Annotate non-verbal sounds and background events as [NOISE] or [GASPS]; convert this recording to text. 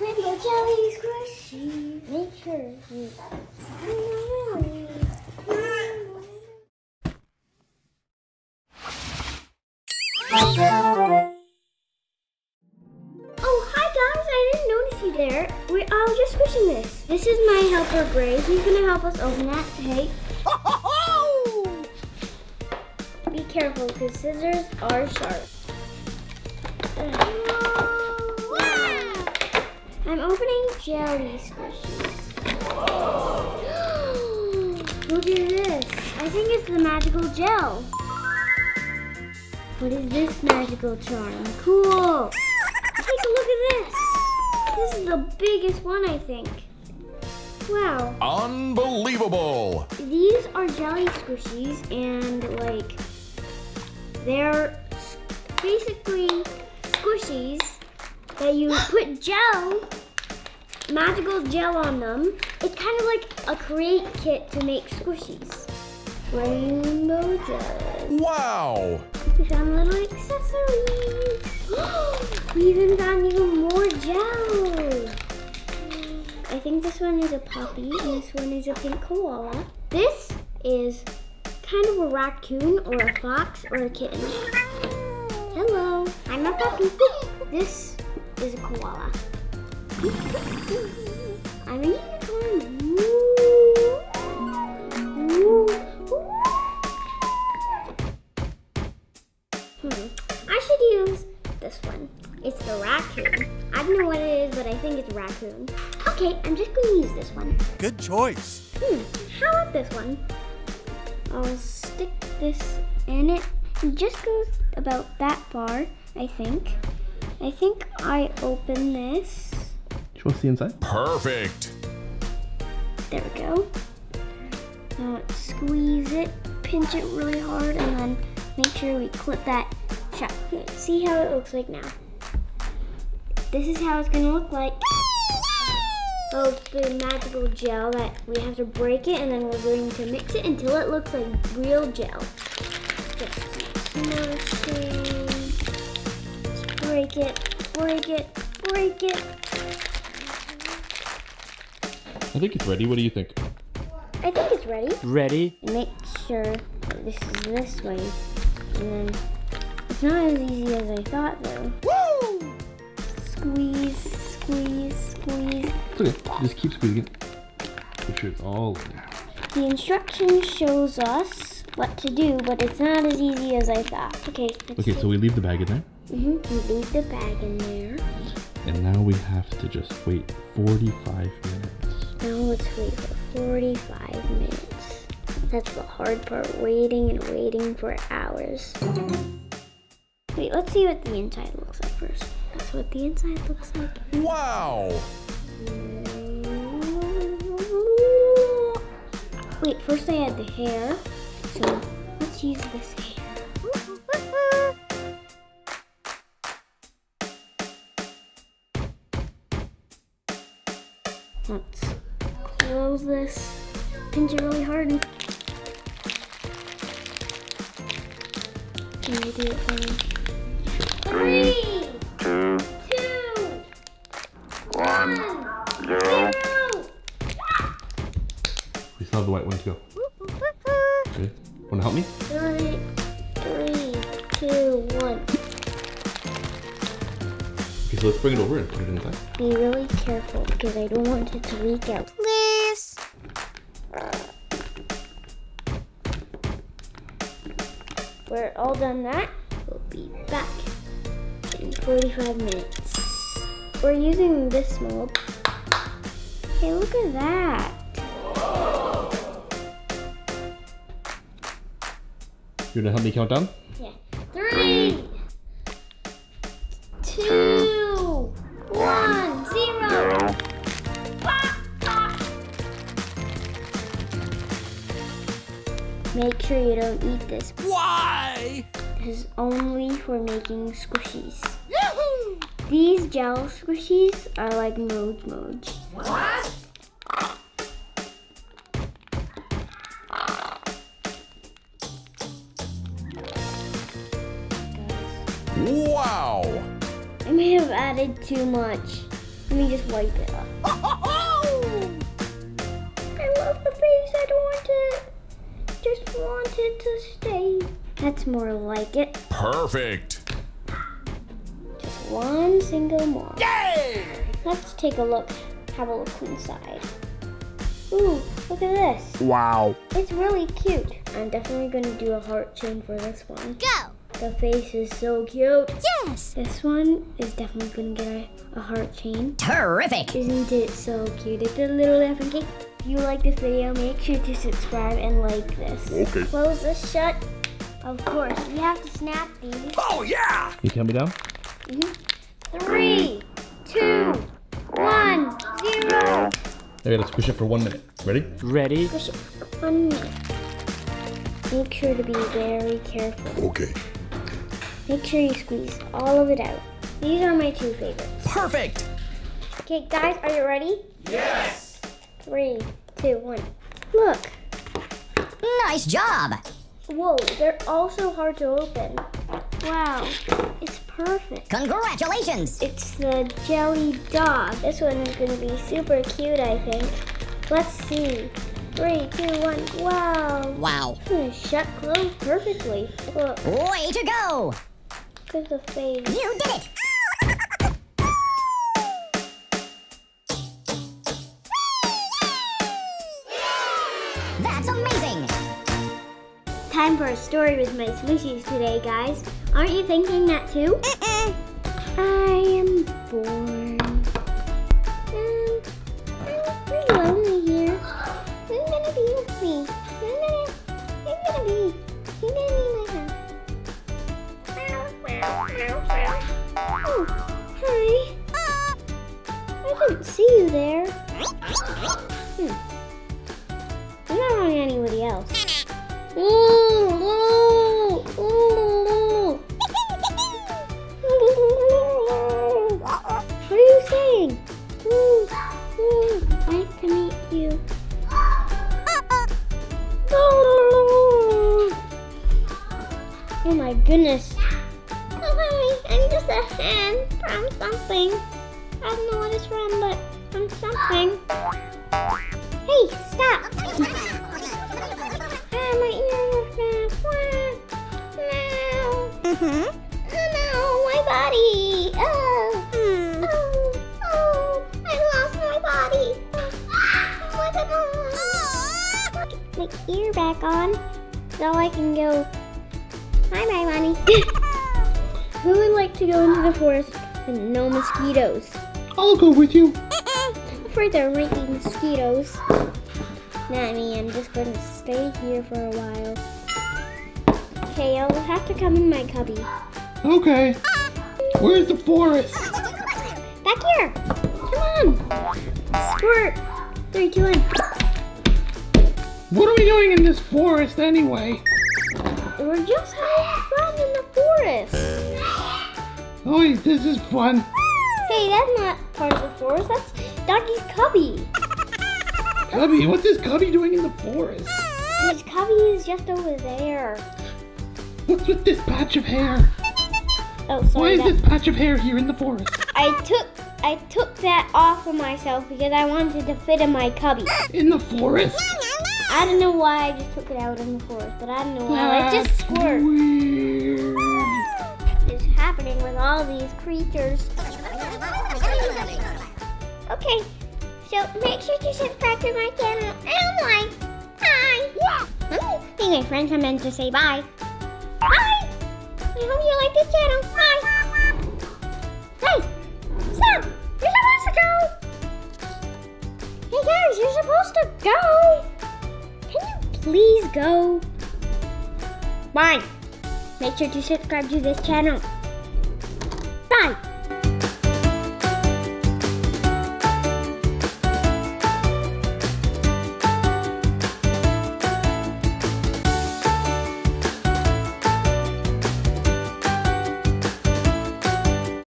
Rainbow jelly squishy. Make sure you. Oh, hi guys! I didn't notice you there. We, I was just squishing this. This is my helper Gray. He's gonna help us open that. Hey. Be careful, because scissors are sharp. Uh, I'm opening jelly squishies. [GASPS] Look at this. I think it's the magical gel. What is this magical charm? Cool. Take a look at this. This is the biggest one, I think. Wow. Unbelievable! These are jelly squishies and like they're basically squishies that you put gel, magical gel on them. It's kind of like a create kit to make squishies. Rainbow jelly. Wow! We found little accessories. [GASPS] we even found even more gel. I think this one is a puppy and this one is a pink koala. This is kind of a raccoon or a fox or a kitten. Hello, I'm a puppy. This is a koala. I'm a unicorn. Woo. Woo. Woo. Hmm. I should use this one. It's the raccoon. I don't know what it is, but I think it's raccoon. Okay, I'm just going to use this one. Good choice. Hmm, how about this one? I'll stick this in it. It just goes about that far, I think. I think I open this. You want to see inside? Perfect. There we go. Now let's squeeze it, pinch it really hard, and then make sure we clip that shut. Okay, see how it looks like now. This is how it's gonna look like. Oh, it's the magical gel that we have to break it, and then we're going to mix it until it looks like real gel. Just smushing. Just break it, break it, break it. I think it's ready. What do you think? I think it's ready. Ready? make sure that this is this way. And then it's not as easy as I thought though. Woo! Squeeze, squeeze, squeeze. It's okay. Just keep squeezing it. Make sure it's all in there. The instruction shows us what to do, but it's not as easy as I thought. Okay, let's Okay, so we leave the bag in there. hmm we leave the bag in there. And now we have to just wait 45 minutes. Let's wait for 45 minutes. That's the hard part, waiting and waiting for hours. Wait, let's see what the inside looks like first. That's what the inside looks like. Wow! Wait, first I had the hair. So let's use this hair. Let's close this. Pinch it really hard. and- Can you do it for me? Three, two, one, zero. We still have the white one to go. Okay. Want to help me? Three, three, two, one. Okay, so let's bring it over and put it inside. Be really careful because I don't want it to leak out. We're all done that. We'll be back in 45 minutes. We're using this mold. Hey, look at that. You gonna help me count down? Yeah. Three, two, one, Make sure you don't eat this. Why? This is only for making squishies. These gel squishies are like Moj Moj. What? Wow! I may have added too much. Let me just wipe it up. I love the face. I don't want it. Just want it to stay. That's more like it. Perfect. Just one single more. Yay! Let's take a look. Have a look inside. Ooh, look at this. Wow. It's really cute. I'm definitely gonna do a heart chain for this one. Go. The face is so cute. Yes. This one is definitely gonna get a, a heart chain. Terrific. Isn't it so cute? It's a little elephant cake. If you like this video, make sure to subscribe and like this. Okay. Close this shut. Of course, we have to snap these. Oh yeah! You count me down? Mm-hmm. Three, two, one, zero. Okay, let's push it for one minute. Ready? Ready? Push it for one minute. Make sure to be very careful. Okay. Make sure you squeeze all of it out. These are my two favorites. Perfect. Okay, guys, are you ready? Yes. Three, two, one. Look. Nice job. Whoa, they're also hard to open. Wow, it's perfect. Congratulations. It's the jelly dog. This one is gonna be super cute, I think. Let's see. Three, two, one. Wow. Wow. Shut close perfectly. Look, Way to go. look at the face. You did it. For a story with my smooshies today, guys. Aren't you thinking that too? I am bored. Um, I'm pretty lonely here. Who's gonna be with me? Who's gonna, who's gonna be? Who's gonna be my house? Oh, hi. I didn't see you there. Hmm. I'm not wrong anybody else. Ooh, ooh, you. Oh my goodness. Oh, hi, I'm just a hen from something. I don't know what it's from, but from something. Hey, stop! Ear back on, so I can go. Bye bye, bunny. Who would like to go into the forest with no mosquitoes? I'll go with you. [LAUGHS] I'm afraid there might be mosquitoes. Not me, I'm just going to stay here for a while. Okay, I'll have to come in my cubby. Okay. Where's the forest? Back here! Come on! Squirt! Three, two, one. What are we doing in this forest anyway? We're just having fun in the forest. Oh, this is fun. Hey, that's not part of the forest. That's Doggy's cubby. Cubby, what's this Cubby doing in the forest? His cubby is just over there. What's with this patch of hair? Oh, Why is this patch of hair here in the forest? I took I took that off of myself because I wanted to fit in my cubby. In the forest? I don't know why I just took it out in the forest, but I don't know why. It just That's squirt. Weird. Is happening with all these creatures. Okay, so make sure to subscribe to my channel oh and like. Hi. Yeah. I think my friends are meant to say bye. Bye. I hope you like this channel. Bye. Hey, stop! You're supposed to go. Hey guys, you're supposed to go. Please go? Bye. Make sure to subscribe to this channel. Bye.